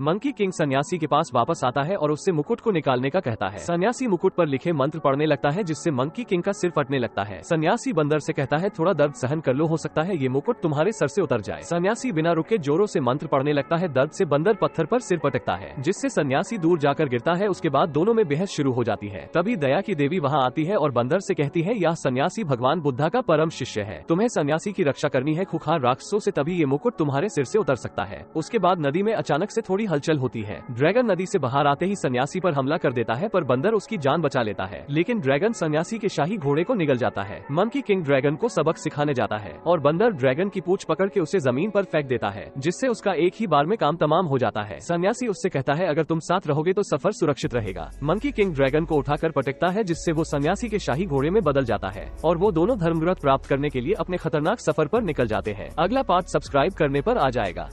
Monkey king सन्यासी के पास वापस आता है और उससे मुकुट को निकालने का कहता है। सन्यासी मुकुट पर लिखे मंत्र पढ़ने लगता है, जिससे मंकी किंग का सिर फटने लगता है। सन्यासी बंदर से कहता है, थोड़ा दर्द सहन कर लो, हो सकता है ये मुकुट तुम्हारे सर से उतर जाए। सन्यासी बिना रुके जोरों से मंत्र पढ़ने लगता है, दर्द से बंदर पत्थर पर सिर पटकता है, जिससे सन्यासी दूर जाकर गिरता है, उसके बाद दोनों में बेहद शुरू हो जाती है। तभी दया की देवी वहाँ आती है और बंदर से कहती है, यह सन्यासी भगवान बुद्धा का परम शिष्य है। तुम्हें सन्यासी की रक्षा करनी है, खुखार राक्षसों से तभी ये मुकुट तुम्हारे सिर से उतर सकता है। उसके बाद नदी में अचानक से थोड़ी हलचल होती है। ड्रैगन नदी से बाहर आते ही सन्यासी पर हमला कर देता है, पर बंदर उसकी जान बचा लेता है। लेकिन ड्रैगन सन्यासी के शाही घोड़े को निगल जाता है। मंकी किंग ड्रैगन को सबक सिखाने जाता है और बंदर ड्रैगन की पूछ पकड़ के उसे ज़मीन पर फेंक देता है, जिससे उसका एक ही बार में काम तमाम हो जाता है। सन्यासी उससे कहता है, अगर तुम साथ रहोगे तो सफ़र सुरक्षित रहेगा। मंकी किंग ड्रैगन को उठाकर पटकता है, जिससे वो सन्यासी के शाही घोड़े में बदल जाता है और वो दोनों धर्मव्रत प्राप्त करने के लिए अपने खतरनाक सफ़र पर निकल जाते हैं। अगला पार्ट सब्सक्राइब करने पर आ जाएगा।